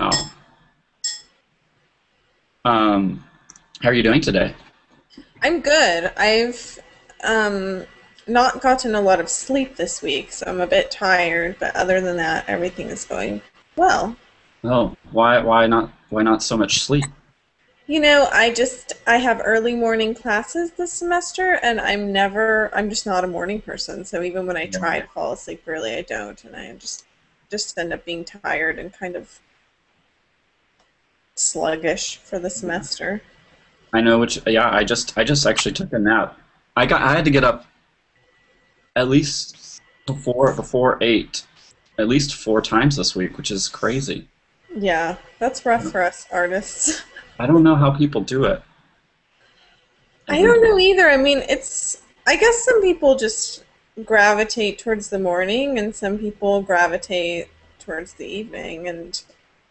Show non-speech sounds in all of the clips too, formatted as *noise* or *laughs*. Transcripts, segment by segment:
Oh. Um, how are you doing today? I'm good. I've um, not gotten a lot of sleep this week, so I'm a bit tired. But other than that, everything is going well. Oh, why why not why not so much sleep? You know, I just I have early morning classes this semester, and I'm never I'm just not a morning person. So even when I try to fall asleep early, I don't, and I just just end up being tired and kind of sluggish for the semester. I know which yeah, I just I just actually took a nap. I got I had to get up at least before before 8 at least 4 times this week, which is crazy. Yeah, that's rough for us artists. I don't know how people do it. I don't know either. I mean, it's I guess some people just gravitate towards the morning and some people gravitate towards the evening and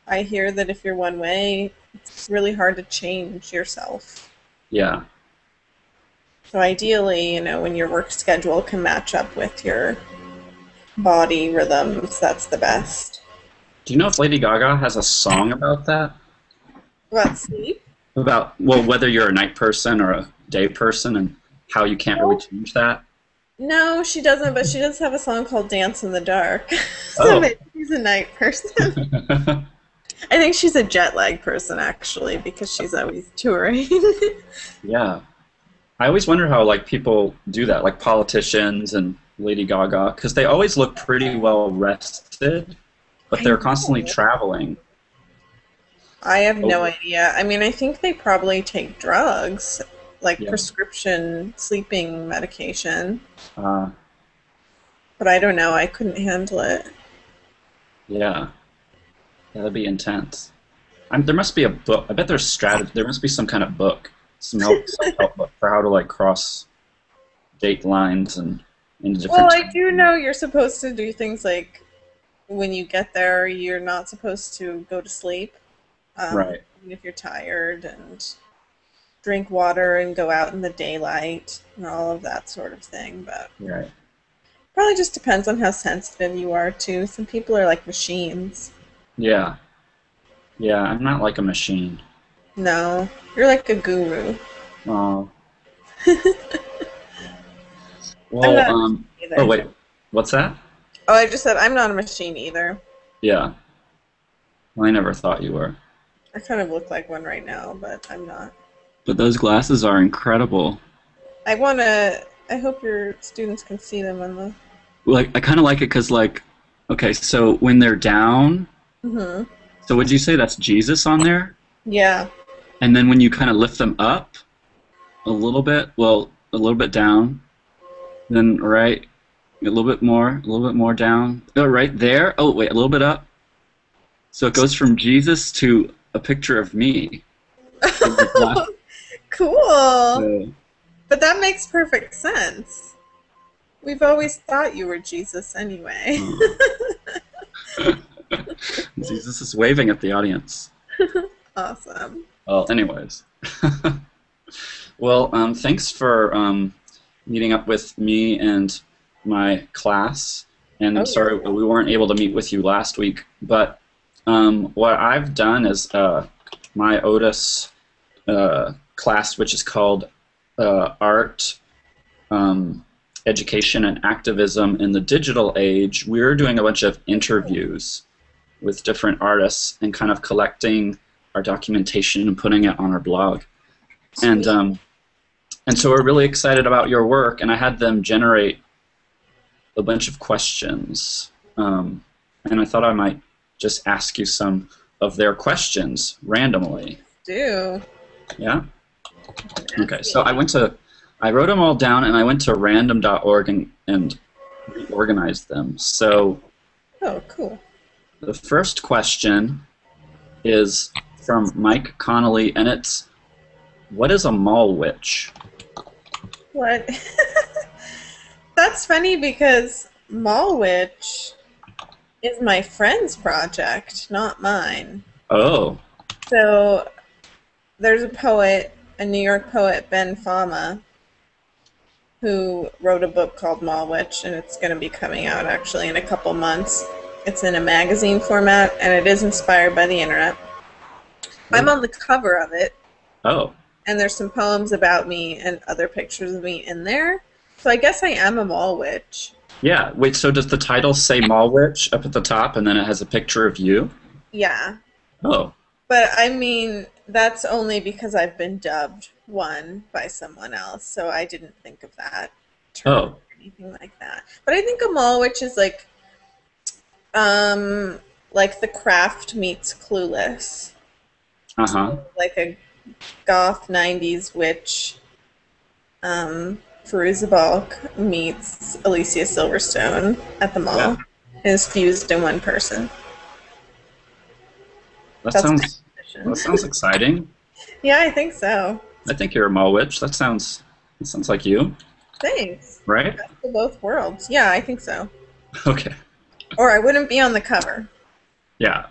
I hear that if you're one way, it's really hard to change yourself. Yeah. So ideally, you know, when your work schedule can match up with your body rhythms, that's the best. Do you know if Lady Gaga has a song about that? About sleep? About well, whether you're a night person or a day person, and how you can't really change that. No, she doesn't, but she does have a song called Dance in the Dark. *laughs* so Oh. maybe she's a night person. *laughs* I think she's a jet lag person actually because she's always touring. *laughs* yeah. I always wonder how like people do that, like politicians and Lady Gaga, because they always look pretty well rested, but they're constantly traveling. I have no Oh. idea. I mean, I think they probably take drugs, like Yeah. prescription sleeping medication, Uh, but I don't know. I couldn't handle it. yeah, that'd be intense. I'm, there must be a book. I bet there's strategy. There must be some kind of book, some help, *laughs* some help book for how to like cross date lines and into different. Well, I do know you're supposed to do things like when you get there, you're not supposed to go to sleep. Um, Right. Even if you're tired and drink water and go out in the daylight and all of that sort of thing. But Right. probably just depends on how sensitive you are too. Some people are like machines. Yeah. Yeah, I'm not like a machine. No, you're like a guru. Oh. *laughs* well, um. Oh wait, what's that? Oh, I just said I'm not a machine either. Yeah. Well, I never thought you were. I kind of look like one right now, but I'm not. But those glasses are incredible. I want to. I hope your students can see them on the. Like, I kind of like it because, like, okay, so when they're down, hmm so would you say that's Jesus on there? Yeah. And then when you kind of lift them up a little bit, well, a little bit down, then right, a little bit more, a little bit more down. Oh, right there. Oh, wait, a little bit up. So it goes from Jesus to a picture of me. *laughs* cool. So, But that makes perfect sense. We've always thought you were Jesus anyway. *laughs* *laughs* Jesus is waving at the audience. *laughs* awesome. Well, anyways. *laughs* well, um, thanks for um, meeting up with me and my class. And Oh, sorry yeah. we weren't able to meet with you last week. But um, what I've done is uh, my Otis uh, class, which is called uh, Art, um, Education, and Activism in the Digital Age, we're doing a bunch of interviews with different artists and kind of collecting our documentation and putting it on our blog. And um, and so we're really excited about your work, and I had them generate a bunch of questions, um, and I thought I might just ask you some of their questions randomly. Do. Yeah. Okay. So I went to, I wrote them all down, and I went to random.org and and reorganized them. So Oh, cool. The first question is from Mike Connolly, and it's, "What is a mall witch?" What? *laughs* That's funny because Mall Witch is my friend's project, not mine. Oh, So there's a poet, a New York poet, Ben Fama, who wrote a book called Mall Witch, and it's going to be coming out actually in a couple months. It's in a magazine format, and it is inspired by the internet. I'm on the cover of it, Oh, and there's some poems about me and other pictures of me in there. So I guess I am a mall witch. yeah. Wait, so does the title say Mall Witch up at the top and then it has a picture of you? Yeah. Oh, But I mean, that's only because I've been dubbed one by someone else, so I didn't think of that term Oh. or anything like that. But I think a mall witch is like, um, like the craft meets Clueless, uh huh. like a goth '90s witch. Um, Fairuza Balk meets Alicia Silverstone at the mall. Yeah. Is fused in one person. That That's sounds that sounds exciting. *laughs* Yeah, I think so. I think you're a Mall Witch. That sounds that sounds like you, Thanks. right? Best of both worlds. Yeah, I think so. *laughs* Okay. Or I wouldn't be on the cover. Yeah.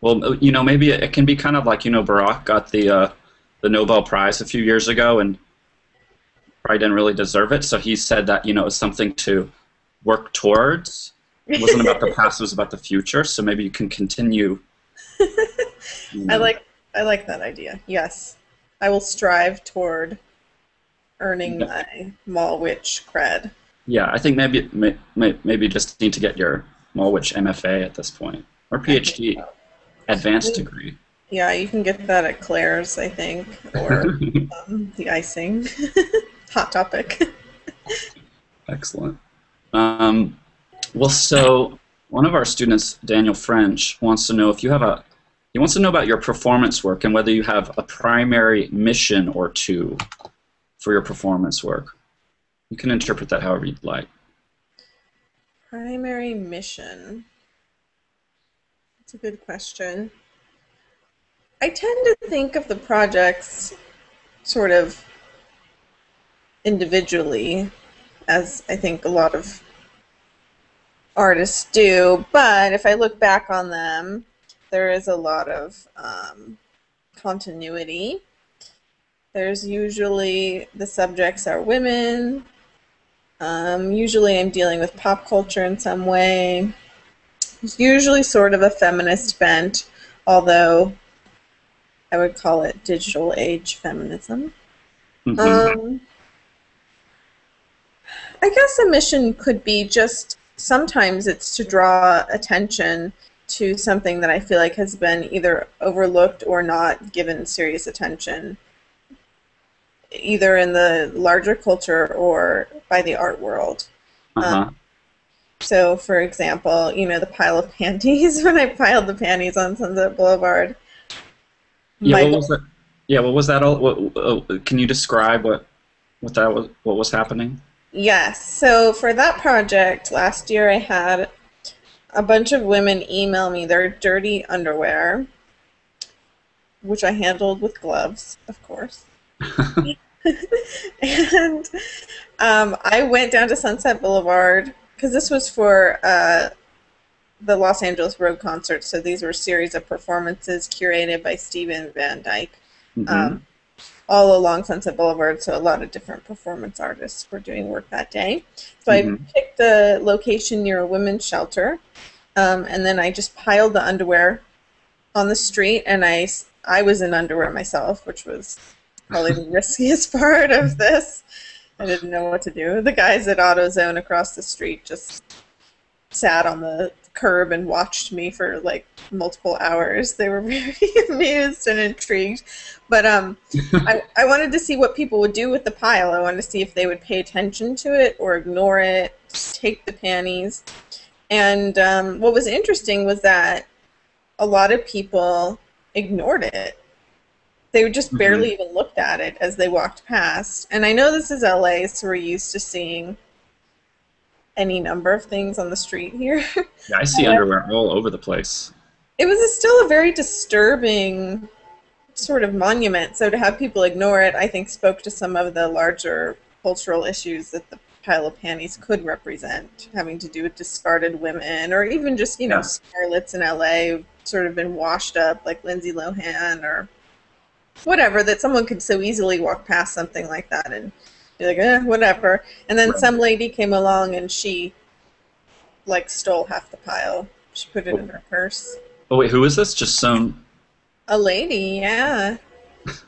Well, you know, maybe it can be kind of like you know, Barack got the uh, the Nobel Prize a few years ago and probably didn't really deserve it. So he said that you know it's something to work towards. It wasn't about the past; it was about the future. So maybe you can continue. you *laughs* I like I like that idea. Yes. I will strive toward earning Yeah. my mall witch cred. Yeah, I think maybe may, may, maybe just need to get your Mall Witch MFA at this point or PhD, advanced degree. Yeah, you can get that at Claire's, I think, or *laughs* um, the icing. *laughs* Hot topic. Excellent. Um, well, so one of our students, Daniel French, wants to know if you have a. He wants to know about your performance work and whether you have a primary mission or two for your performance work. You can interpret that however you'd like. Primary mission. That's a good question. I tend to think of the projects sort of individually, as I think a lot of artists do. But if I look back on them, there is a lot of um, continuity. There's usually the subjects are women. Um, usually, I'm dealing with pop culture in some way. It's usually sort of a feminist bent, although I would call it digital age feminism. Mhm. Um, I guess a mission could be just sometimes it's to draw attention to something that I feel like has been either overlooked or not given serious attention, either in the larger culture or by the art world. uh-huh. So, for example, you know, the pile of *laughs* panties, when I piled the panties on Sunset Boulevard. yeah, what was that? Yeah, what was that? All? What, uh, can you describe what what that was? What was happening? Yes. So for that project, last year I had a bunch of women email me their dirty underwear, which I handled with gloves, of course. *laughs* and um, I went down to Sunset Boulevard because this was for uh, the Los Angeles Road concert. So these were a series of performances curated by Steven Van Dyke Mhm. um, all along Sunset Boulevard. So a lot of different performance artists were doing work that day. So Mhm. I picked a location near a women's shelter, um, and then I just piled the underwear on the street, and I I was in underwear myself, which was probably the riskiest *laughs* part of this. I didn't know what to do. The guys at AutoZone across the street just sat on the curb and watched me for like multiple hours. They were *laughs* very amused and intrigued. But um, *laughs* I, I wanted to see what people would do with the pile. I wanted to see if they would pay attention to it or ignore it, just take the panties. And um, what was interesting was that a lot of people ignored it. They would just barely mm-hmm. even looked at it as they walked past. And I know this is LA, so we're used to seeing any number of things on the street here. *laughs* Yeah, I see uh, underwear all over the place. it was a, still a very disturbing sort of monument. So to have people ignore it, I think spoke to some of the larger cultural issues that the pile of panties could represent, having to do with discarded women, or even just you know Yeah. starlets in LA who've sort of been washed up, like Lindsay Lohan or whatever. That someone could so easily walk past something like that and be like, eh, whatever. And then Right. some lady came along and she like stole half the pile. She put it in her purse. Oh wait, who is this? Just some. A lady, yeah.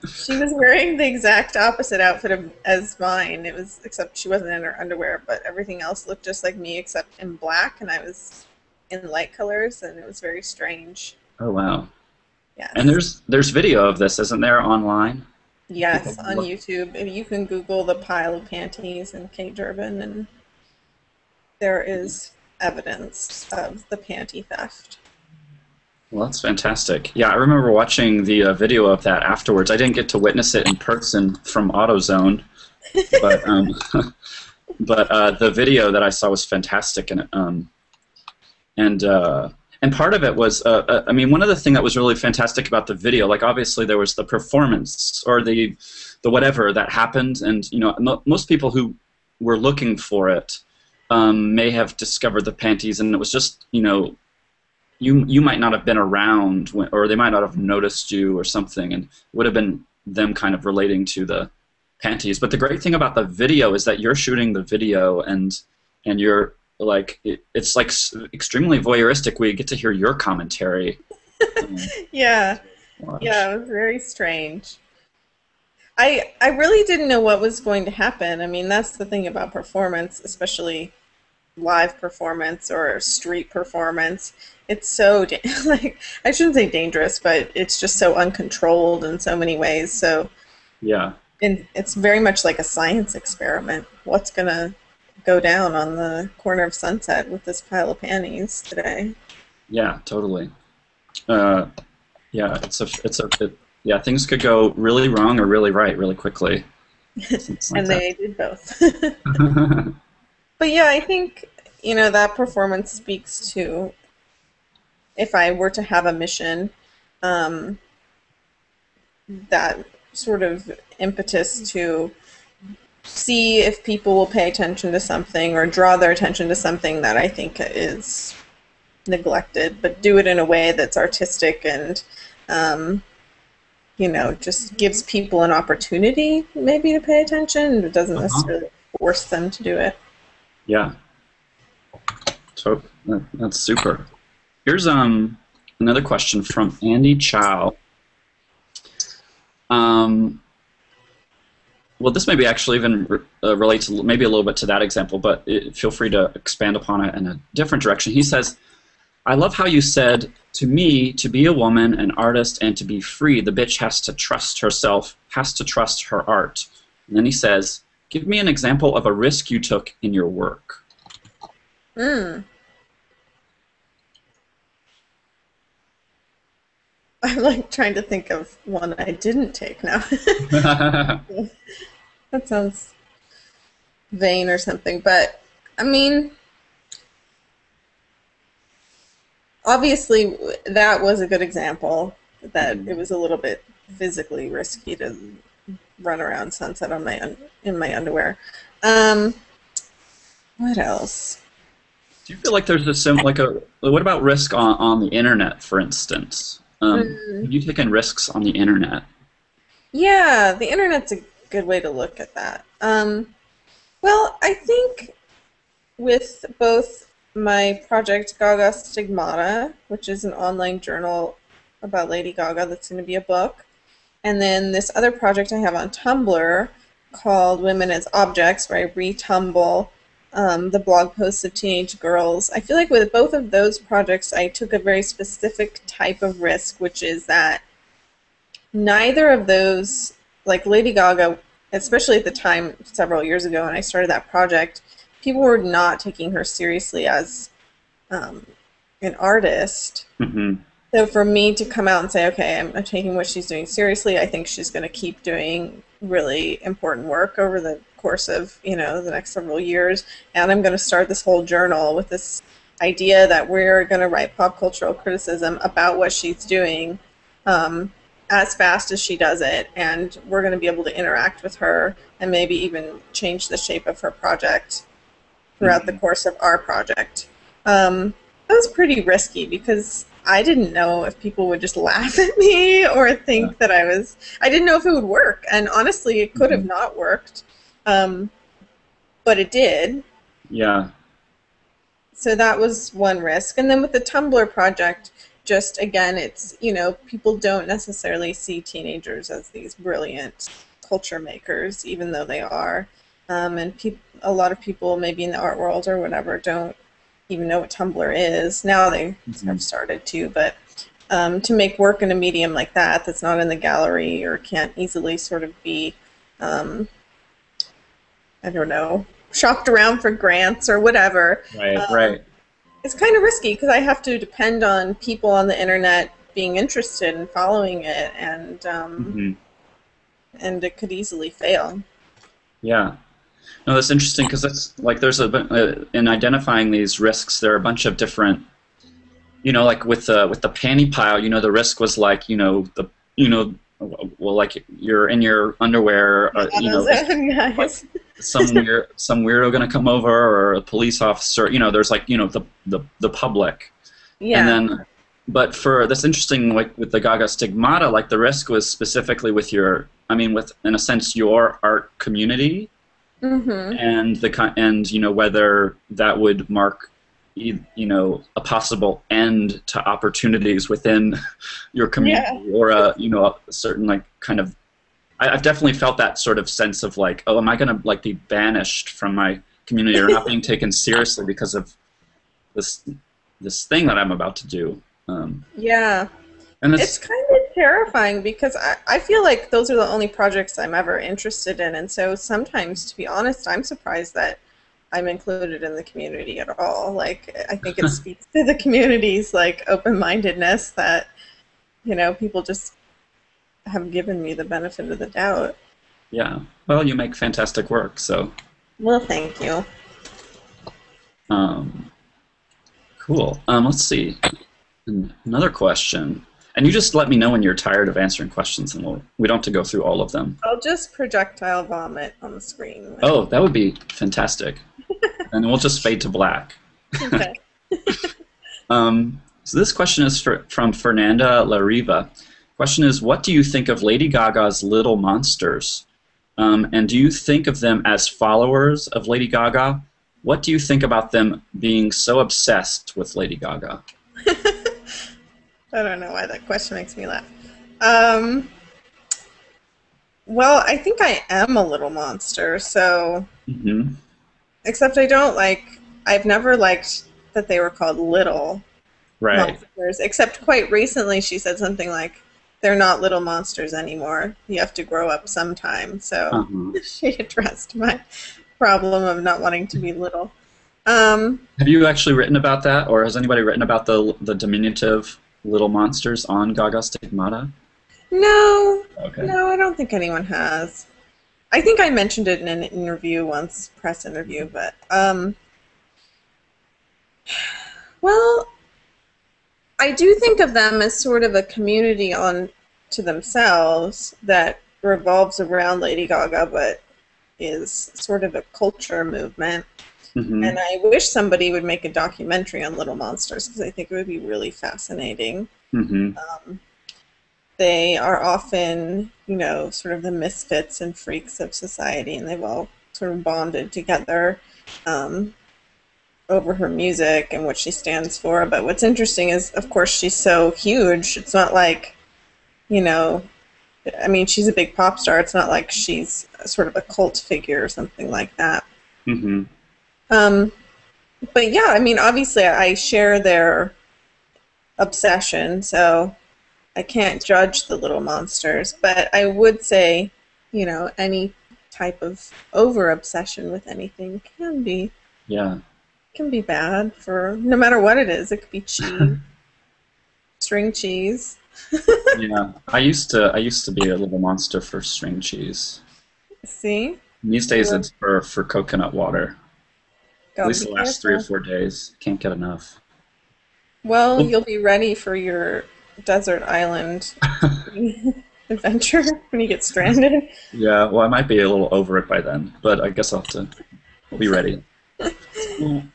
she was wearing the exact opposite outfit of, as mine. It was except she wasn't in her underwear, but everything else looked just like me except in black, and I was in light colors, and it was very strange. Oh wow. Yes. And there's there's video of this, isn't there, online? yes on YouTube. If you can Google the pile of panties and Kate Durbin, and there is evidence of the panty theft. Well, that's fantastic. Yeah, I remember watching the uh, video of that afterwards. I didn't get to witness it in person from AutoZone, *laughs* but um, *laughs* but uh, the video that I saw was fantastic, and um, and uh, and part of it was, uh, uh, I mean, one of the things that was really fantastic about the video, like obviously there was the performance or the the whatever that happened, and you know, mo- most people who were looking for it um, may have discovered the panties, and it was just you know you you might not have been around when, or they might not have noticed you or something and would have been them kind of relating to the panties. But the great thing about the video is that you're shooting the video and and you're like it, it's like s- extremely voyeuristic we get to hear your commentary um, *laughs* Yeah. watch. Yeah, it was very strange. I I really didn't know what was going to happen. I mean, that's the thing about performance, especially live performance or street performance. It's so *laughs* da- like I shouldn't say dangerous, but it's just so uncontrolled in so many ways. So yeah and it's very much like a science experiment. What's gonna go down on the corner of Sunset with this pile of panties today? yeah totally uh, yeah it's a it's a it, yeah things could go really wrong or really right really quickly like and they did both. *laughs* *laughs* But yeah, I think you know that performance speaks to if I were to have a mission, um, that sort of impetus to see if people will pay attention to something or draw their attention to something that I think is neglected, but do it in a way that's artistic and um, you know just gives people an opportunity maybe to pay attention. It doesn't Uh-huh. necessarily force them to do it. Yeah. So that, that's super. Here's um another question from Andy Chau. Um, well, this maybe actually even re- uh, relates maybe a little bit to that example, but it, feel free to expand upon it in a different direction. He says, "I love how you said to me to be a woman, an artist, and to be free, the bitch has to trust herself, has to trust her art." And then he says, "Give me an example of a risk you took in your work." Mm. *laughs* I'm like trying to think of one I didn't take now. *laughs* that sounds vain or something, but I mean, obviously that was a good example that it was a little bit physically risky to run around sunset on my un- in my underwear. Um, what else? Do you feel like there's a sim like a what about risk on, on the internet, for instance? Um, Mm. Have you taken risks on the internet? Yeah, the internet's a good way to look at that. Um, well, I think with both my project Gaga Stigmata, which is an online journal about Lady Gaga that's going to be a book, and then this other project I have on Tumblr called Women as Objects, where I retumble um, the blog posts of teenage girls. I feel like with both of those projects, I took a very specific type of risk, which is that neither of those, like Lady Gaga, especially at the time several years ago when I started that project, people were not taking her seriously as um, an artist. hmm So for me to come out and say, okay, I'm, I'm taking what she's doing seriously, I think she's going to keep doing really important work over the course of you know the next several years, and I'm going to start this whole journal with this idea that we're going to write pop cultural criticism about what she's doing um, as fast as she does it, and we're going to be able to interact with her and maybe even change the shape of her project throughout the course of our project. Um, that was pretty risky because I didn't know if people would just laugh at me or think that I was. I didn't know if it would work, and honestly, it could have not worked, um, but it did. Yeah. so that was one risk. And then with the Tumblr project, just again, it's, you know, people don't necessarily see teenagers as these brilliant culture makers, even though they are. Um, and peop- a lot of people, maybe in the art world or whatever, don't even know what Tumblr is. Now they Mhm. have started to, but um, to make work in a medium like that, that's not in the gallery or can't easily sort of be, um, I don't know, shopped around for grants or whatever, Right, Um, right. it's kind of risky because I have to depend on people on the internet being interested and following it, and um, hmm and it could easily fail. Yeah. No, that's interesting because that's like there's a uh, in identifying these risks, there are a bunch of different, you know, like with the with the panty pile, you know, the risk was like, you know, the you know, well, like you're in your underwear, uh, you know, guys. *laughs* some weird some weirdo gonna come over or a police officer, you know, there's like you know the the the public, yeah. and then. But for that's interesting, like with the Gaga Stigmata, like the risk was specifically with your, I mean, with in a sense your art community, hmm and the and you know whether that would mark you know a possible end to opportunities within your community or a you know a certain like kind of I, I've definitely felt that sort of sense of like oh am I gonna like be banished from my community or not being *laughs* taken seriously because of this this thing that I'm about to do um, Yeah. and it's, It's kind of terrifying because I, I feel like those are the only projects I'm ever interested in. And so sometimes, to be honest, I'm surprised that I'm included in the community at all. Like, I think it *laughs* speaks to the community's, like, open-mindedness that, you know, people just have given me the benefit of the doubt. yeah well you make fantastic work so Well, thank you. Um, cool. Um, let's see. Another question. And you just let me know when you're tired of answering questions, and we'll, we don't have to go through all of them. I'll just projectile vomit on the screen. Oh, that would be fantastic. And we'll just fade to black. Okay. *laughs* Um, so this question is for, from Fernanda Larriva. Question is, what do you think of Lady Gaga's Little Monsters? Um, and do you think of them as followers of Lady Gaga? What do you think about them being so obsessed with Lady Gaga? *laughs* I don't know why that question makes me laugh. Um, well, I think I am a little monster, so hmm except I don't like. I've never liked that they were called little Right. monsters. Except quite recently, she said something like, "They're not little monsters anymore. You have to grow up sometime." So Uh-huh. *laughs* she addressed my problem of not wanting to be little. Um, Have you actually written about that, or has anybody written about the the diminutive little monsters on Gaga Stigmata? no, Okay. No, I don't think anyone has. I think I mentioned it in an interview once, press interview, but um well, I do think of them as sort of a community on to themselves that revolves around Lady Gaga but is sort of a culture movement. hmm And I wish somebody would make a documentary on Little Monsters because I think it would be really fascinating. Hmm um, they are often, you know, sort of the misfits and freaks of society, and they've all sort of bonded together um, over her music and what she stands for. But what's interesting is, of course, she's so huge. It's not like, you know, I mean, she's a big pop star. It's not like she's sort of a cult figure or something like that. Mm-hmm. Um, but yeah, I mean, obviously, I share their obsession, so I can't judge the little monsters. But I would say, you know, any type of over obsession with anything can be Yeah. can be bad for no matter what it is. It could be *laughs* cheese, string cheese. *laughs* Yeah. I used to I used to be a little monster for string cheese. See, And these days Yeah. it's for, for coconut water. At least the last three or four days. Can't get enough. Well- you'll be ready for your desert island *laughs* adventure when you get stranded. Yeah, well, I might be a little over it by then, but I guess I'll have to I'll be ready. *laughs*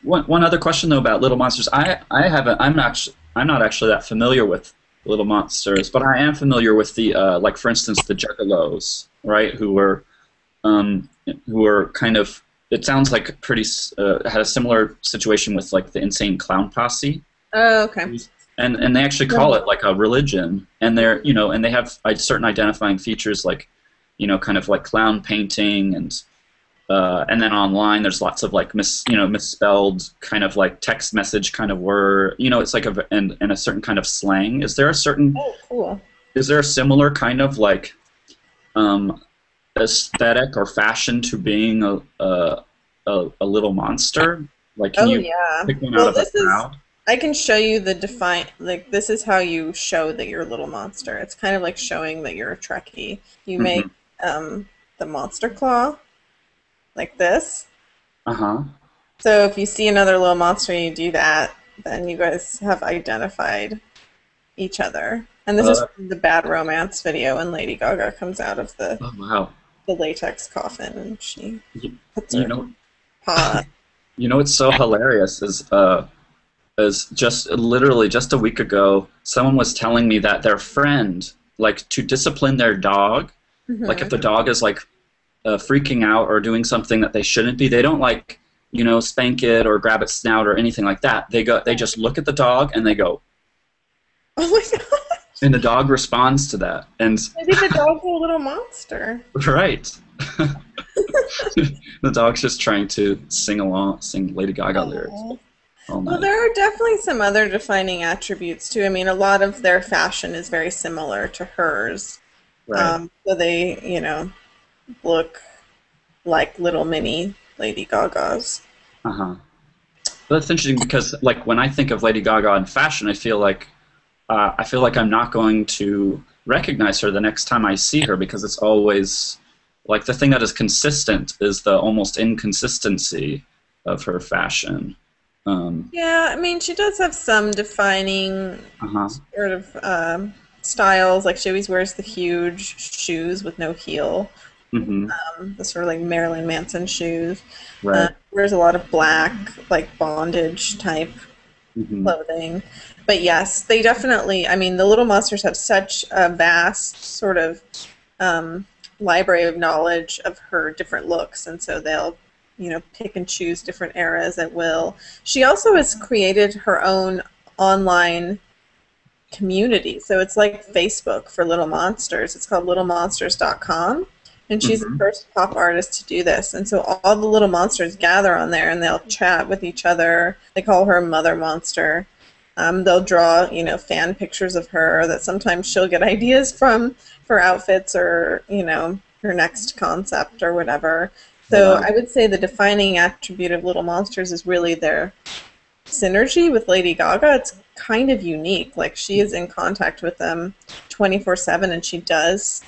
One, one other question though about Little Monsters. I I haven't. I'm not. I'm not actually that familiar with Little Monsters, but I am familiar with the uh, like, for instance, the Juggalos, right? Who were um, who were kind of it sounds like pretty uh, had a similar situation with like the insane clown posse, Oh, okay. And and they actually call it like a religion, and they're you know and they have certain identifying features like you know kind of like clown painting and. Uh, and then online, there's lots of like mis, you know, misspelled kind of like text message kind of word. You know, it's like a and, and a certain kind of slang. Is there a certain Oh, cool. is there a similar kind of like um, aesthetic or fashion to being a a, a, a little monster? Like, can Oh, you yeah. pick one Well, out of this is- crowd? I can show you the define like this is how you show that you're a little monster. It's kind of like showing that you're a Trekkie. You Mhm. make um, the monster claw like this. Uh huh. So if you see another little monster and you do that, then you guys have identified each other. And this is Uh, from the Bad Romance video when Lady Gaga comes out of the, Oh wow. the latex coffin and she You, puts her you know, paw. *laughs* you know what's so hilarious is uh, just literally just a week ago, someone was telling me that their friend, like to discipline their dog, like if the dog is like uh, freaking out or doing something that they shouldn't be they don't like you know spank it or grab its snout or anything like that. They go they just look at the dog and they go Oh my *laughs* god. and the dog responds to that. And Maybe the dog's a little monster. *laughs* right. *laughs* The dog's just trying to sing along sing lady gaga lyrics All Well, there are definitely some other defining attributes too. I mean, a lot of their fashion is very similar to hers. right Um, so they, you know, look like little mini Lady Gagas. uh-huh but that's interesting because like when i think of lady gaga in fashion i feel like uh, i feel like i'm not going to recognize her the next time i see her because it's always like the thing that is consistent is the almost inconsistency of her fashion um, Yeah, I mean, she does have some defining uh-huh sort of um, styles. Like she always wears the huge shoes with no heel, hmm um, the sort of like Marilyn Manson shoes. right Uh, wears a lot of black, like bondage type hmm clothing. But yes, they definitely. I mean, the Little Monsters have such a vast sort of um, library of knowledge of her different looks, and so they'll, you know, pick and choose different eras at will. She also has created her own online community, so it's like Facebook for Little Monsters. It's called LittleMonsters.com. And she's the Mhm. first pop artist to do this. And so all the little monsters gather on there and they'll chat with each other. They call her Mother Monster. Um, they'll draw, you know, fan pictures of her that sometimes she'll get *laughs* ideas from for outfits or, you know, her next concept or whatever. So I would say the defining attribute of Little Monsters is really their synergy with Lady Gaga. It's kind of unique. Like she is in contact with them 24 7 and she does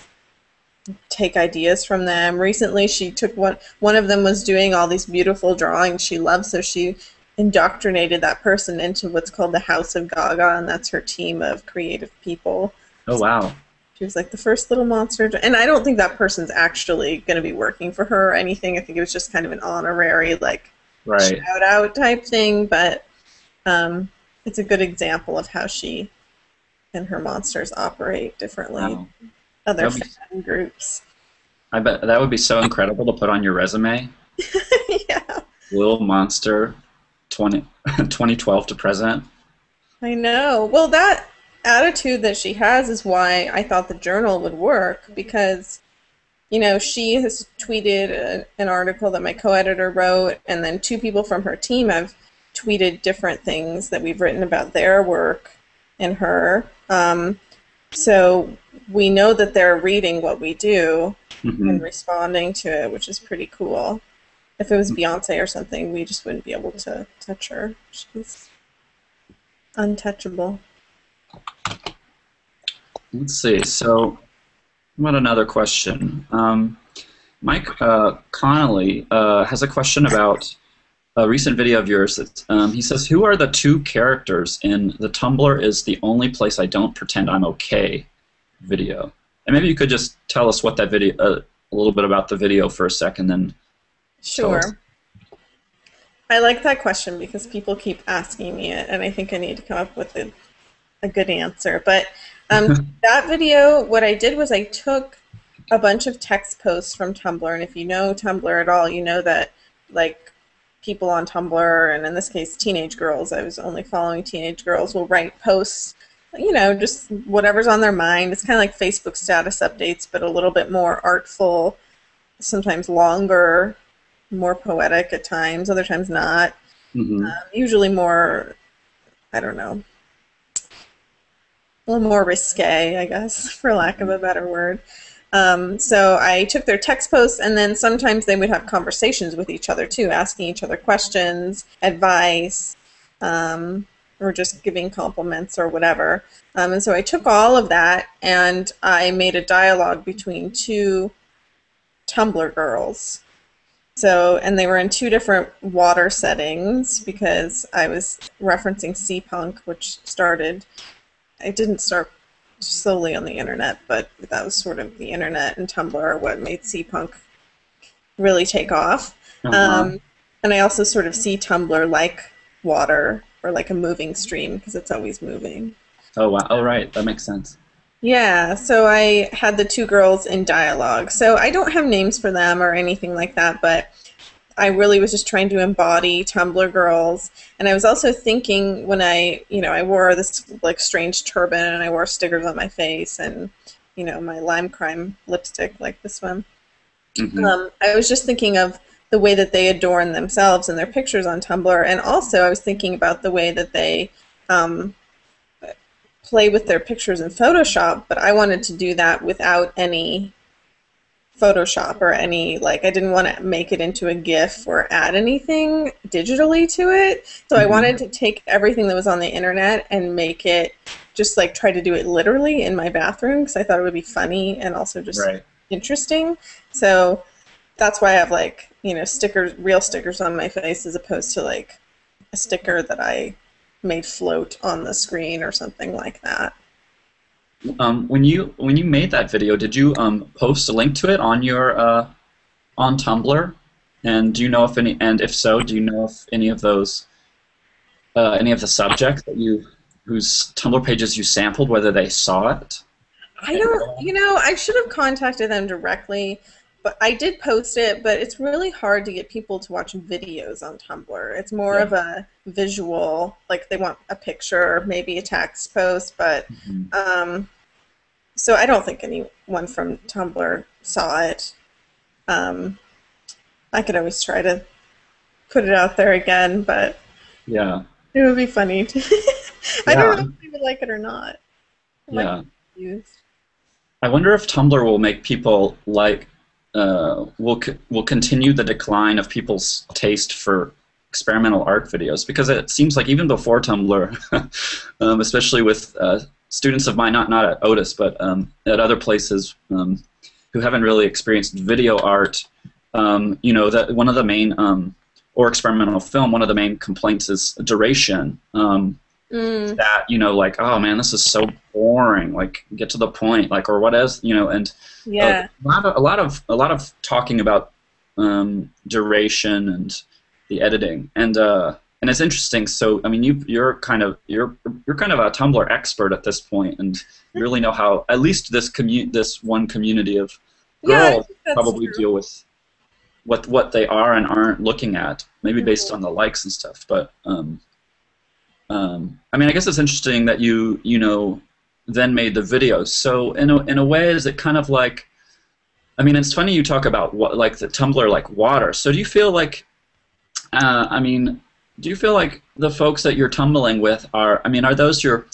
take ideas from them. Recently, she took one. One of them was doing all these beautiful drawings she loves, so she indoctrinated that person into what's called the House of Gaga, and that's her team of creative people. oh wow She was like the first little monster, and I don't think that person's actually going to be working for her or anything. I think it was just kind of an honorary, like right shout out type thing, but um, it's a good example of how she and her monsters operate differently. wow. Other be- fan groups. i bet that would be so incredible to put on your resume *laughs* yeah. little monster 20, *laughs* 2012 to present I know. Well, that attitude that she has is why I thought the journal would work because, you know, she has tweeted a, an article that my co editor wrote, and then two people from her team have tweeted different things that we've written about their work and her. Um, so we know that they're reading what we do hmm and responding to it, which is pretty cool. If it was Beyonce or something, we just wouldn't be able to touch her. She's untouchable. Let's see. So, what another question? Um, Mike uh, Connolly uh, has a question about a recent video of yours. That, um, he says, "Who are the two characters in the Tumblr is the only place I don't pretend I'm okay?" video? And maybe you could just tell us what that video, uh, a little bit about the video for a second, then. Sure. I like that question because people keep asking me it, and I think I need to come up with a, a good answer. But *laughs* um, that video, what I did was I took a bunch of text posts from Tumblr, and if you know Tumblr at all, you know that like people on Tumblr, and in this case, teenage girls. I was only following teenage girls will write posts, you know, just whatever's on their mind. It's kind of like Facebook status updates, but a little bit more artful, sometimes longer, more poetic at times, other times not. Mm-hmm. Um, usually more, I don't know, a little more risque, I guess, *laughs* for lack of a better word. Um, so I took their text posts, and then sometimes they would have conversations with each other too, asking each other questions, advice, um, or just giving compliments or whatever. Um, and so I took all of that and I made a dialogue between two Tumblr girls. So, and they were in two different water settings because I was referencing Sea Punk, which started. I didn't start solely on the internet, but that was sort of the internet and Tumblr what made Sea Punk really take off. Uh-huh. Um, and I also sort of see Tumblr like water or like a moving stream because it's always moving. oh wow. Oh right, that makes sense. Yeah, so I had the two girls in dialogue. So I don't have names for them or anything like that, but I really was just trying to embody Tumblr girls. And I was also thinking when I, you know, I wore this like strange turban and I wore stickers on my face and, you know, my lime crime lipstick like this one. Mhm. Um, I was just thinking of the way that they adorn themselves and their pictures on Tumblr, and also I was thinking about the way that they um, play with their pictures in Photoshop. But I wanted to do that without any Photoshop or any like I didn't want to make it into a GIF or add anything digitally to it. So I Mhm. wanted to take everything that was on the internet and make it just like try to do it literally in my bathroom because I thought it would be funny and also just Right. interesting. So that's why I have like, you know, stickers, real stickers on my face as opposed to like a sticker that I made float on the screen or something like that. Um, when you when you made that video, did you um, post a link to it on your uh, on Tumblr? And do you know if any and if so, do you know if any of those uh, any of the subjects that you whose Tumblr pages you sampled whether they saw it? I don't, you know, I should have contacted them directly, but I did post it, but it's really hard to get people to watch videos on Tumblr. It's more Yeah. of a visual, like they want a picture, maybe a text post, but Mhm. Um, so I don't think anyone from Tumblr saw it. Um, I could always try to put it out there again, but Yeah, it would be funny. To *laughs* I Yeah. don't know if they would like it or not. Yeah. I wonder if Tumblr will make people like uh, will co- will continue the decline of people's taste for experimental art videos because it seems like even before Tumblr, *laughs* um, especially with uh, students of mine, not not at Otis, but um, at other places um, who haven't really experienced video art, um, you know that one of the main um, or experimental film, one of the main complaints is duration. Um, Mm, that you know like oh man this is so boring like get to the point like or what is you know and yeah. a lot of a lot of a lot of talking about um, duration and the editing and uh, and it's interesting so I mean you you're kind of you're you're kind of a Tumblr expert at this point and you really know how at least this commu- this one community of girls that's probably true. deal with what what they are and aren't looking at maybe based on the likes and stuff but um, um, I mean I guess it's interesting that you you know then made the videos so in a, in a way is it kind of like I mean it's funny you talk about what like the Tumblr like water. So do you feel like uh, I mean do you feel like the folks that you're tumbling with are I mean are those your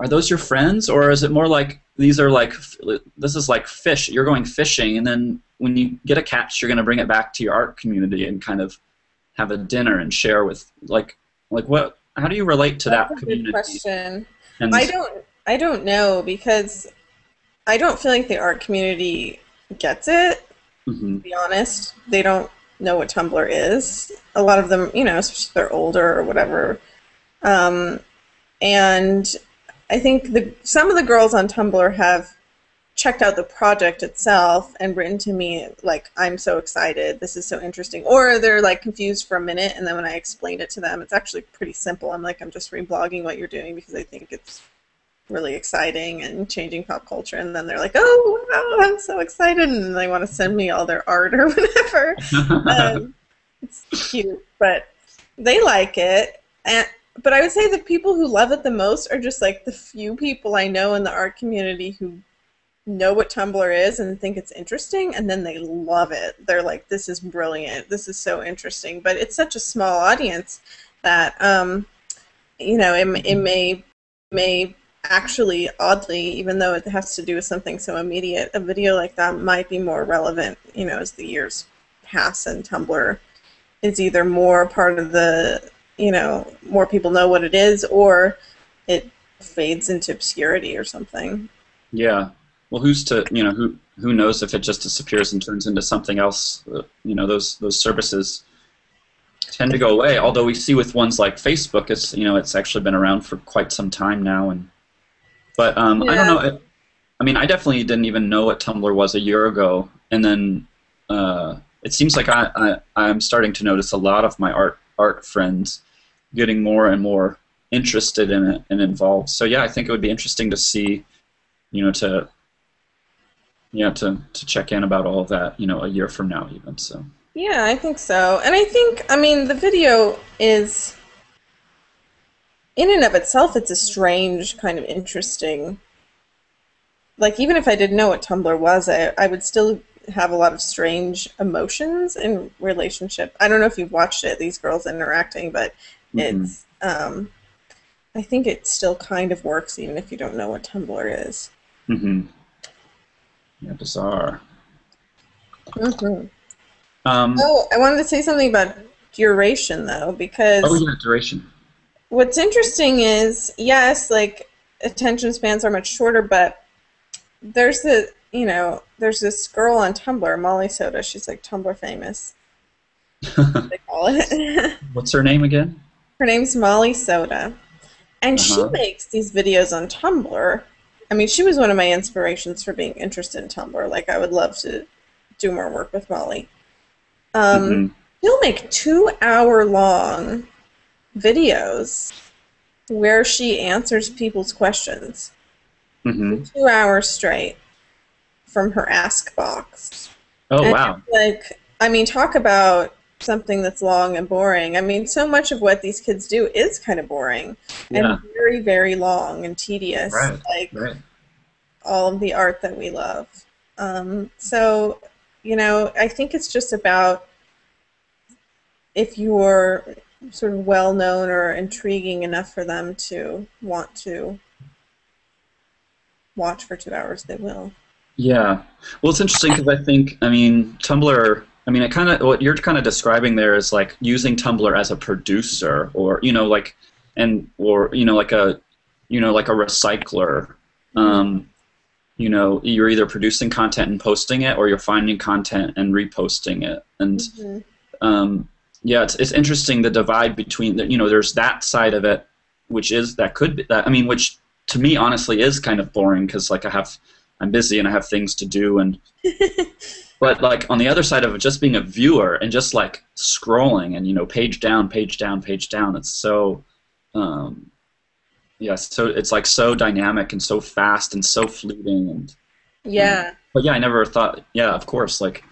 are those your friends? Or is it more like these are like this is like fish you're going fishing and then when you get a catch you're going to bring it back to your art community and kind of have a dinner and share with like like what how do you relate to that That's a community good question. and I don't I don't know because I don't feel like the art community gets it. Mhm. to be honest. They don't know what Tumblr is. A lot of them, you know, especially if they're older or whatever. Um, and I think the some of the girls on Tumblr have checked out the project itself and written to me like, "I'm so excited. This is so interesting," or they're like confused for a minute, and then when I explain it to them, it's actually pretty simple. I'm like, "I'm just reblogging what you're doing because I think it's." really exciting and changing pop culture and then they're like oh wow i'm so excited and they want to send me all their art or *laughs* whatever um, it's cute, but they like it. And but I would say the people who love it the most are just like the few people I know in the art community who know what Tumblr is and think it's interesting, and then they love it. They're like, "This is brilliant. This is so interesting." But it's such a small audience that, um, you know, it, it may may actually, oddly, even though it has to do with something so immediate, a video like that might be more relevant. You know, as the years pass and Tumblr is either more part of the, you know, more people know what it is, or it fades into obscurity or something. Yeah, well, who's to you know who who knows if it just disappears and turns into something else? Uh, you know, those those services tend to go away. Although we see with ones like Facebook, it's you know it's actually been around for quite some time now, and but um, yeah. I don't know. It, I mean, I definitely didn't even know what Tumblr was a year ago, and then uh, it seems like I, I I'm starting to notice a lot of my art art friends getting more and more interested in it and involved. So yeah, I think it would be interesting to see, you know, to yeah to to check in about all of that you know a year from now even so. Yeah i think so. And i think i mean the video is in and of itself it's a strange kind of interesting like even if i didn't know what tumblr was i, I would still have a lot of strange emotions in relationship. I don't know if you've watched it these girls interacting but mm-hmm. it's um i think it still kind of works even if you don't know what tumblr is. Mm-hmm yeah, bizarre. Mm-hmm. Um, oh, I wanted to say something about duration though, because oh yeah, duration. What's interesting is yes, like attention spans are much shorter, but there's the you know there's this girl on Tumblr, Molly Soda. She's like Tumblr famous. *laughs* they call it. *laughs* What's her name again? Her name's Molly Soda, and uh-huh. she makes these videos on Tumblr I mean, she was one of my inspirations for being interested in Tumblr. Like, I would love to do more work with Molly. Um, mm-hmm. She'll make two-hour-long videos where she answers people's questions. Mm-hmm. Two hours straight from her Ask box. Oh and wow! Like, I mean, talk about something that's long and boring. I mean, so much of what these kids do is kind of boring yeah. and very, very long and tedious. Right. Like right. all of the art that we love. Um, so, you know, I think it's just about if you're sort of well known or intriguing enough for them to want to watch for two hours, they will. Yeah. Well, it's interesting because I think, I mean, Tumblr I mean, it kind of what you're kind of describing there is like using Tumblr as a producer, or you know, like, and or you know, like a, you know, like a recycler. Um, you know, you're either producing content and posting it, or you're finding content and reposting it. And mm-hmm. um, yeah, it's it's interesting the divide between the, you know, there's that side of it, which is that could be that. I mean, which to me honestly is kind of boring because like I have I'm busy and I have things to do and *laughs* but like on the other side of it just being a viewer and just like scrolling and you know page down page down page down it's so um yes so it's like so dynamic and so fast and so fleeting and yeah. Um, but yeah i never thought yeah of course like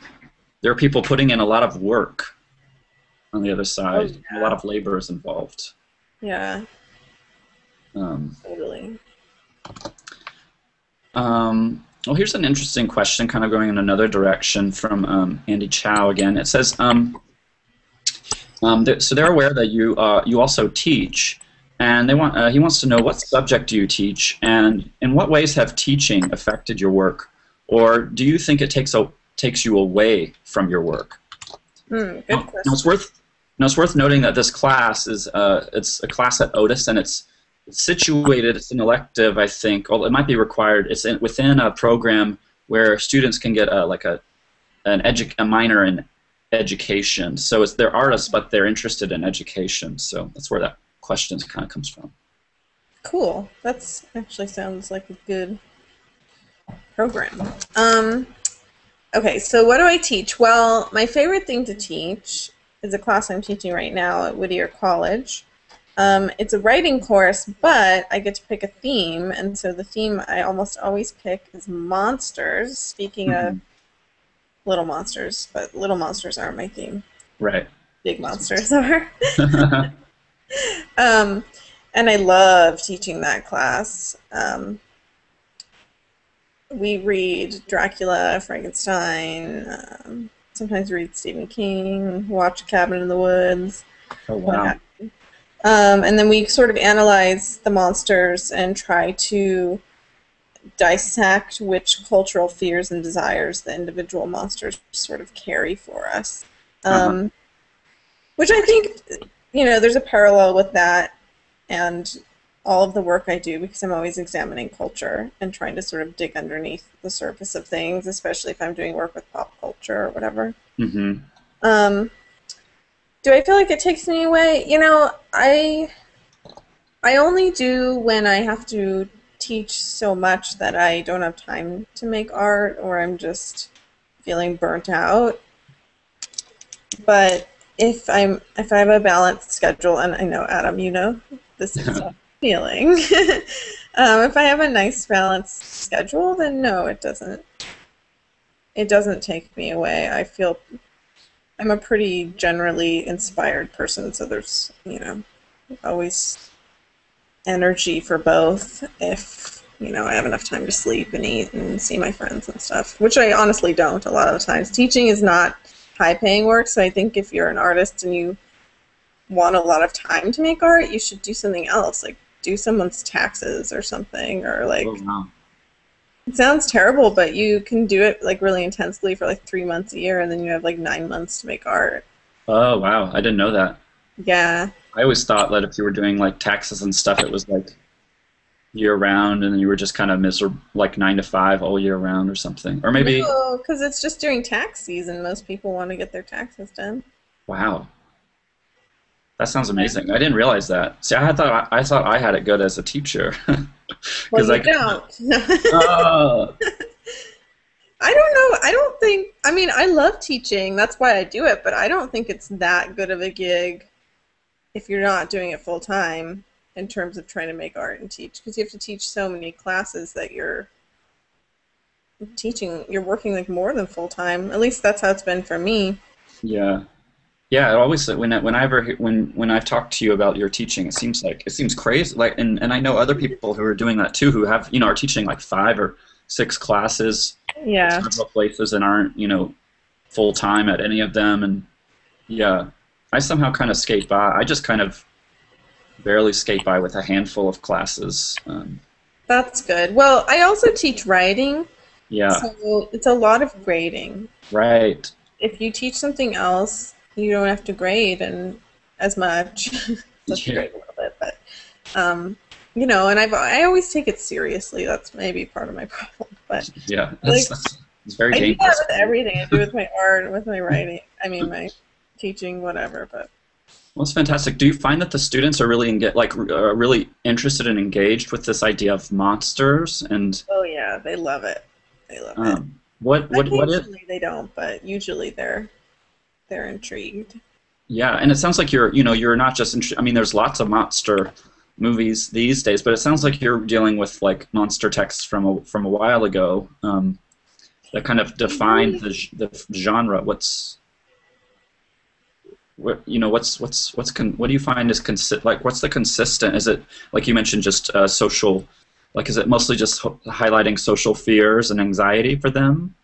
there are people putting in a lot of work on the other side oh, yeah. a lot of labor is involved. Yeah. Um totally um well, here's an interesting question, kind of going in another direction from um, Andy Chau again. It says, um, um, th so they're aware that you uh, you also teach, and they want uh, he wants to know what subject do you teach, and in what ways have teaching affected your work, or do you think it takes a, takes you away from your work? Mm, good question. Now, it's worth now it's worth noting that this class is uh, it's a class at Otis, and it's situated. It's an elective, I think. Well, it might be required. It's in, within a program where students can get a, like a an edu- a minor in education. So it's they're artists, but they're interested in education. So that's where that question kind of comes from. Cool. That's actually sounds like a good program. Um, okay, so what do I teach? Well, my favorite thing to teach is a class I'm teaching right now at Whittier College. Um, it's a writing course, but I get to pick a theme, and so the theme I almost always pick is monsters. Speaking mm-hmm. of little monsters, but little monsters aren't my theme. Right. big monsters are. *laughs* um, and I love teaching that class. Um, we read Dracula, Frankenstein, um, sometimes read Stephen King, watch Cabin in the Woods. Oh wow. Um, and then we sort of analyze the monsters and try to dissect which cultural fears and desires the individual monsters sort of carry for us. Um, uh-huh. Which I think, you know, there's a parallel with that and all of the work I do because I'm always examining culture and trying to sort of dig underneath the surface of things, especially if I'm doing work with pop culture or whatever. Mm-hmm. Um, do I feel like it takes me away? You know, I I only do when I have to teach so much that I don't have time to make art or I'm just feeling burnt out. But if I'm if I have a balanced schedule and I know Adam, you know this is a *laughs* feeling. *laughs* um, if I have a nice balanced schedule, then no, it doesn't. It doesn't take me away. I feel I'm a pretty generally inspired person, so there's you know always energy for both if you know I have enough time to sleep and eat and see my friends and stuff, which I honestly don't a lot of times. Teaching is not high paying work, so I think if you're an artist and you want a lot of time to make art, you should do something else, like do someone's taxes or something, or like. Oh. It sounds terrible, but you can do it like really intensely for like three months a year, and then you have like nine months to make art. Oh wow, I didn't know that. Yeah. I always thought that if you were doing like taxes and stuff, it was like year round, and then you were just kind of miserable, like nine to five all year round or something, or maybe. No, because it's just during tax season. Most people want to get their taxes done. Wow. That sounds amazing. I didn't realize that. See, I thought I, thought I had it good as a teacher. *laughs* well, I, don't. uh. *laughs* I don't know. I don't think. I mean, I love teaching. That's why I do it. But I don't think it's that good of a gig if you're not doing it full time in terms of trying to make art and teach because you have to teach so many classes that you're teaching you're working like more than full time at least that's how it's been for me yeah yeah it always when whenever when when i've talked to you about your teaching it seems like it seems crazy like and, and i know other people who are doing that too who have you know are teaching like five or six classes yeah several places and aren't you know full time at any of them and yeah I somehow kind of skate by. I just kind of barely skate by with a handful of classes. Um, That's good. Well, I also teach writing. Yeah. So it's a lot of grading. Right. If you teach something else, you don't have to grade and as much. *laughs* That's yeah. grade a little bit, but um, you know, and I've I always take it seriously. That's maybe part of my *laughs* problem, but yeah, that's, like, that's, it's very I dangerous. do that with everything. I do with my art, with my writing. I mean, my teaching, whatever. But well, it's fantastic. Do you find that the students are really get like uh, really interested and engaged with this idea of monsters? And oh yeah, they love it. They love um, it. What what what is? They don't, but usually they're they're intrigued. Yeah, and it sounds like you're you know you're not just. Intri- I mean, there's lots of monster movies these days, but it sounds like you're dealing with like monster texts from a from a while ago um, that kind of define the the genre. What's what you know what's what's what's con- what do you find is consi- like what's the consistent is it like you mentioned just uh, social like is it mostly just ho- highlighting social fears and anxiety for them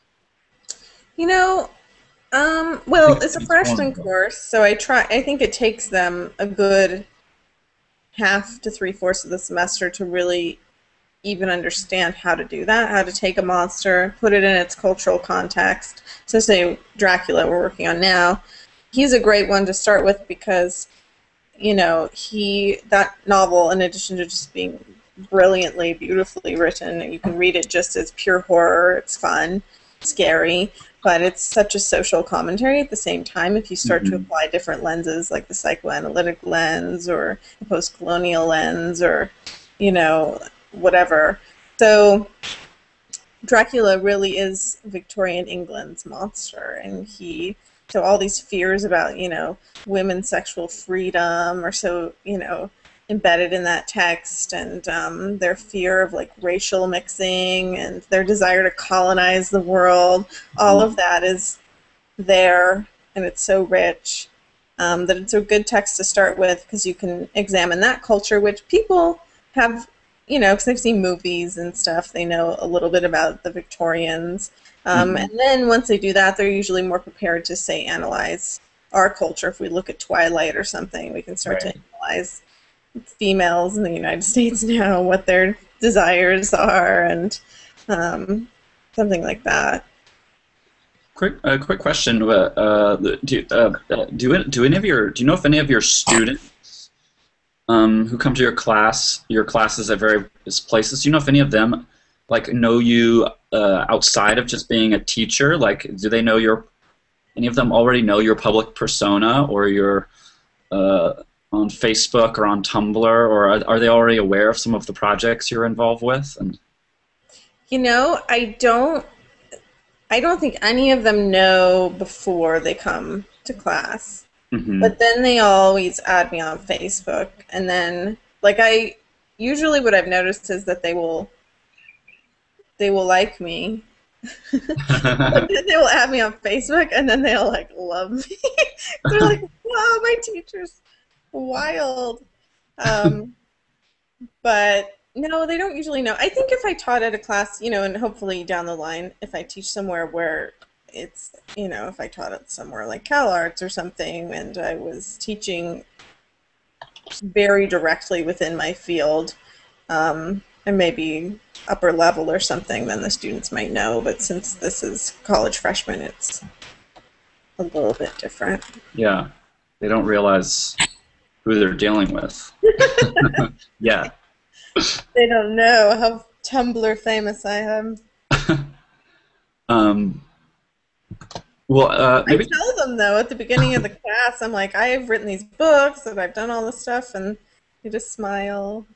you know um, well it's a freshman course so i try i think it takes them a good half to three fourths of the semester to really even understand how to do that how to take a monster put it in its cultural context. So say dracula we're working on now. He's a great one to start with because you know he that novel in addition to just being brilliantly beautifully written you can read it just as pure horror it's fun scary but it's such a social commentary at the same time if you start mm-hmm. to apply different lenses like the psychoanalytic lens or the post-colonial lens or you know whatever so dracula really is victorian england's monster and he so all these fears about you know women's sexual freedom are so you know embedded in that text and um, their fear of like racial mixing and their desire to colonize the world all of that is there and it's so rich um, that it's a good text to start with because you can examine that culture, which people have, you know, because they've seen movies and stuff. They know a little bit about the Victorians. Um, mm-hmm. And then once they do that, they're usually more prepared to, say, analyze our culture. If we look at Twilight or something, we can start right. to analyze females in the United States *laughs* now, what their desires are, and um, something like that. Quick, uh, quick question. Uh, uh do, uh, do do any of your do you know if any of your students um, who come to your class, your classes at various places, do you know if any of them like know you uh, outside of just being a teacher? Like, do they know your any of them already know your public persona or your uh, on Facebook or on Tumblr, or are, are they already aware of some of the projects you're involved with? And you know, I don't I don't think any of them know before they come to class. Mm-hmm. But then they always add me on Facebook. And then, like, I usually what I've noticed is that they will they will like me. *laughs* *laughs* they will add me on Facebook and then they'll like love me. *laughs* They're like, wow, my teacher's wild. Um, *laughs* but no, they don't usually know. I think if I taught at a class, you know, and hopefully down the line, if I teach somewhere where it's, you know, if I taught at somewhere like CalArts or something, and I was teaching very directly within my field, um, and maybe upper level or something, then the students might know. But since this is college freshmen, it's a little bit different. Yeah, they don't realize who they're dealing with. *laughs* yeah they don't know how Tumblr famous I am. *laughs* um, well, uh, maybe... I tell them though at the beginning of the class, I'm like, I've written these books and I've done all this stuff, and they just smile.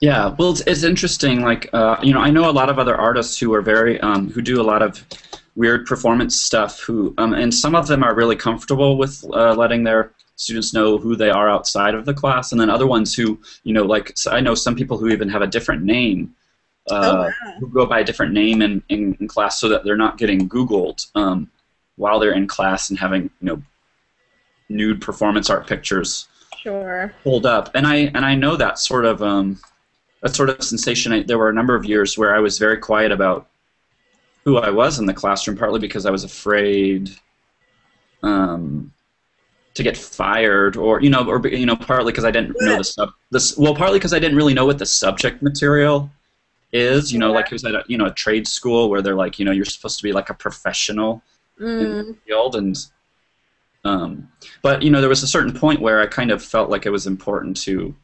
Yeah, well, it's, it's interesting. Like, uh, you know, I know a lot of other artists who are very, um, who do a lot of weird performance stuff. Who, um, and some of them are really comfortable with uh, letting their students know who they are outside of the class, and then other ones who, you know, like so I know some people who even have a different name, uh, oh, wow. who go by a different name in, in, in, class so that they're not getting Googled um, while they're in class and having, you know, nude performance art pictures sure. pulled up. And I and I know that sort of um, that sort of sensation. I, there were a number of years where I was very quiet about who I was in the classroom, partly because I was afraid. Um, to get fired or you know or you know partly because I didn't know the sub this well partly because I didn't really know what the subject material is you know yeah. like it was at a, you know a trade school where they're like you know you're supposed to be like a professional mm. in the field and um but you know there was a certain point where I kind of felt like it was important to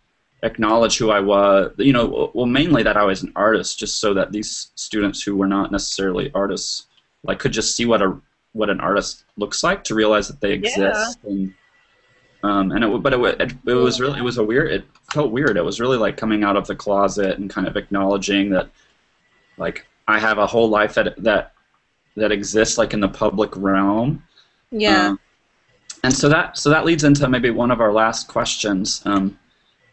acknowledge who I was you know well mainly that I was an artist just so that these students who were not necessarily artists like could just see what a what an artist looks like to realize that they exist yeah. and um, and it but it, it, it was really it was a weird it felt weird. It was really like coming out of the closet and kind of acknowledging that like I have a whole life that that that exists like in the public realm. Yeah. Um, and so that so that leads into maybe one of our last questions um,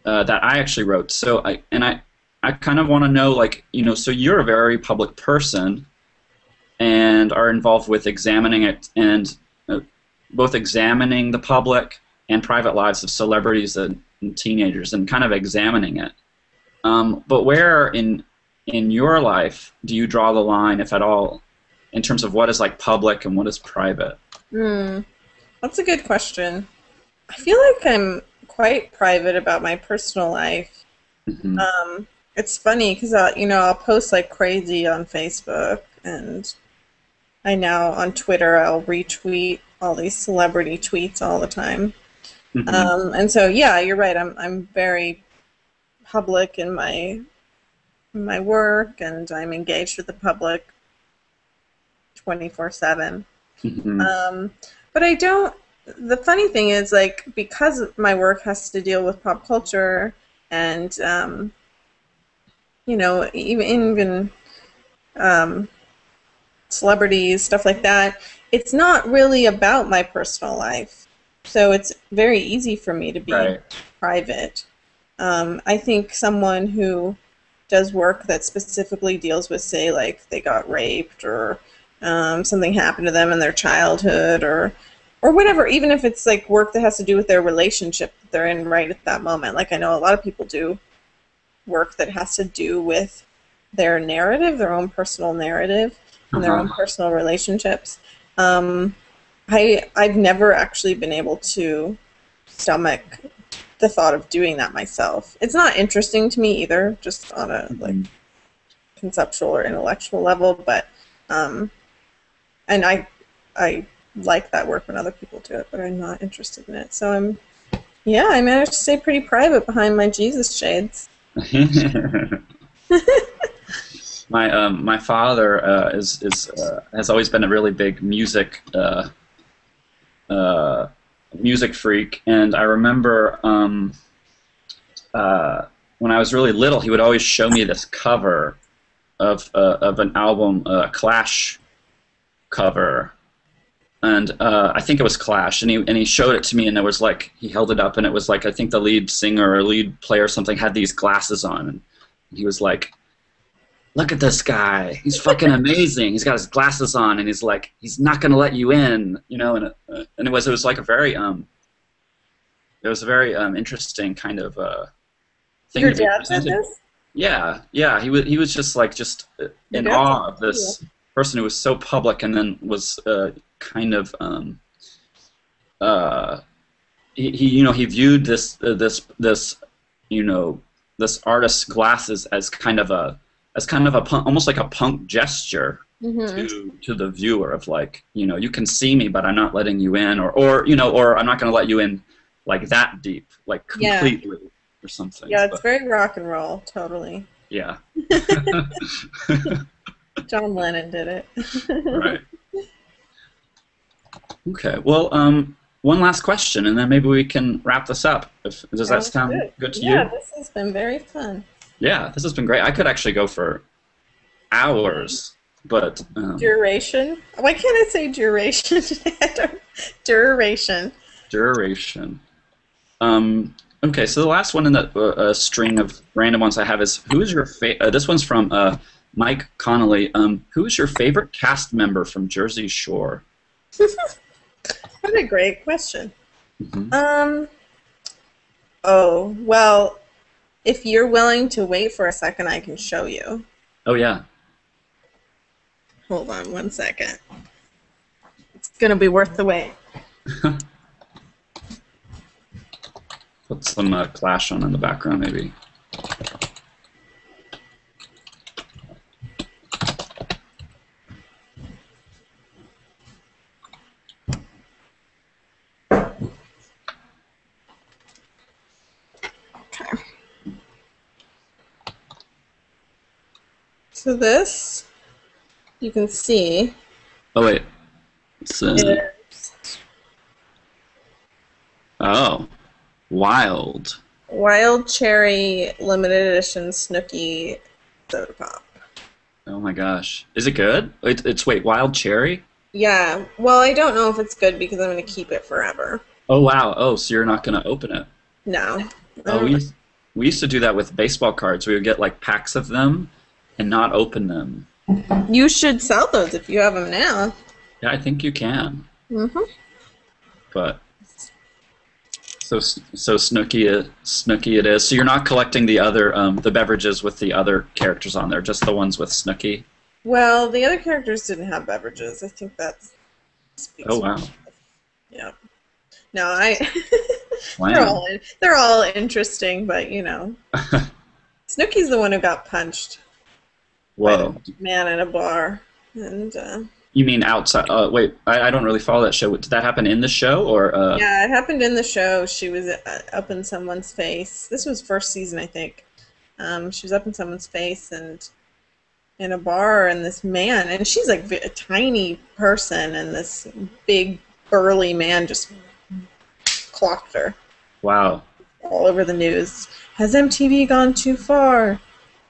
uh, that I actually wrote. So I and I I kind of want to know like you know so you're a very public person and are involved with examining it and uh, both examining the public and private lives of celebrities and, teenagers and kind of examining it. Um, but where in in your life do you draw the line, if at all, in terms of what is like public and what is private? Hmm, that's a good question. I feel like I'm quite private about my personal life. Mm-hmm. Um, it's funny because you know I'll post like crazy on Facebook and I now on Twitter I'll retweet all these celebrity tweets all the time. Mm-hmm. Um, and so yeah, you're right. I'm I'm very public in my my work, and I'm engaged with the public 24 seven. Mm-hmm. Um, but I don't. The funny thing is, like, because my work has to deal with pop culture, and um, you know, even even um, celebrities, stuff like that. It's not really about my personal life. So it's very easy for me to be right. private. Um, I think someone who does work that specifically deals with, say, like they got raped or um, something happened to them in their childhood or or whatever, even if it's like work that has to do with their relationship that they're in right at that moment. Like I know a lot of people do work that has to do with their narrative, their own personal narrative, and their own Uh-huh. personal relationships. Um, I I've never actually been able to stomach the thought of doing that myself. It's not interesting to me either, just on a like Mhm. conceptual or intellectual level, but um, and I I like that work when other people do it, but I'm not interested in it. So I'm yeah, I managed to stay pretty private behind my Jesus shades. *laughs* *laughs* my um, my father uh, is is uh, has always been a really big music uh, uh, music freak, and I remember um, uh, when I was really little, he would always show me this cover of uh, of an album, uh, Clash cover. And uh, I think it was Clash, and he and he showed it to me, and it was like he held it up, and it was like I think the lead singer or lead player or something had these glasses on, and he was like, "Look at this guy! He's fucking amazing! He's got his glasses on, and he's like, he's not gonna let you in, you know." And uh, and it was it was like a very um, it was a very um interesting kind of uh thing Your to be dad said this? Yeah, yeah, he was he was just like just in awe of this person who was so public and then was uh, kind of um, uh, he, he you know he viewed this uh, this this you know this artist's glasses as kind of a as kind of a punk, almost like a punk gesture Mhm. to to the viewer of like you know you can see me but I'm not letting you in or or you know or I'm not going to let you in like that deep like Yeah. completely or something. Yeah, it's But, very rock and roll, totally. yeah. *laughs* *laughs* John Lennon did it. right. *laughs* Okay. Well, um, one last question, and then maybe we can wrap this up. If does that Sounds sound good, to yeah, you? Yeah, this has been very fun. Yeah, this has been great. I could actually go for hours, but um, Duration. Why can't I say duration? *laughs* Duration. duration. Um, okay, so the last one in the uh, uh, string of random ones I have is who is your favorite? uh, This one's from uh, Mike Connolly. Um, who is your favorite cast member from Jersey Shore? *laughs* What a great question. Mhm. Um. Oh well, if you're willing to wait for a second, I can show you. Oh yeah. Hold on one second. It's gonna be worth the wait. *laughs* Put some uh, Clash on in the background, maybe. So this, you can see, Oh wait. It's, uh, oh, wild. Wild Cherry Limited Edition Snooki Soda Pop. Oh my gosh, is it good? It, it's wait, wild cherry. Yeah, well, I don't know if it's good because I'm to keep it forever. Oh wow. Oh, so you're not gonna open it? No. Oh, we we used to do that with baseball cards. We would get like packs of them, and not open them. You should sell those if you have them now. Yeah, I think you can, hmm but so so Snooki it, Snooki it is. So you're not collecting the other um, the beverages with the other characters on there, just the ones with Snooki. Well, the other characters didn't have beverages. I think that's. Oh wow. Yeah. No, I. *laughs* they're all they're all interesting, but you know, *laughs* Snooki's the one who got punched. Whoa. Man in a bar, and uh, You mean outside? Uh, wait, I, I don't really follow that show. Did that happen in the show or? Uh, yeah, it happened in the show. She was uh, up in someone's face. This was first season, I think. Um, she was up in someone's face and in a bar, and this man, and she's like a tiny person, and this big burly man just clocked her Wow. all over the news. Has MTV gone too far?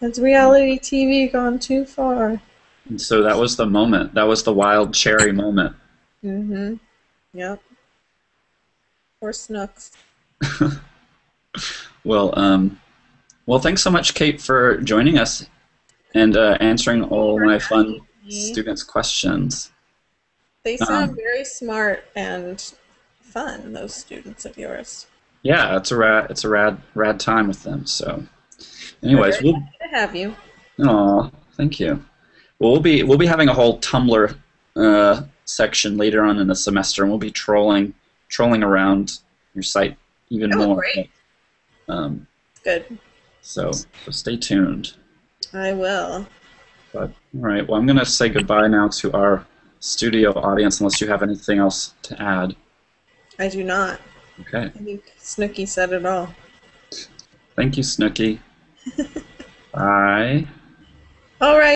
Has reality TV gone too far? And so that was the moment. That was the wild cherry moment. Mm-hmm. Yep. Poor Snooks. *laughs* Well, um, well, thanks so much, Kate, for joining us and uh, answering all my fun students' questions. They sound Um, very smart, and fun. Those students of yours. Yeah, it's a rad it's a rad rad time with them. So, anyways, we'll to have you. Aw, thank you. Well, we'll be we'll be having a whole Tumblr uh, section later on in the semester, and we'll be trolling trolling around your site even Oh, more. great. Um, Good. so, so stay tuned. I will. But all right, well, I'm gonna say goodbye now to our studio audience, unless you have anything else to add. I do not. Okay. I think Snooki said it all. Thank you, Snooki. Bye. All right.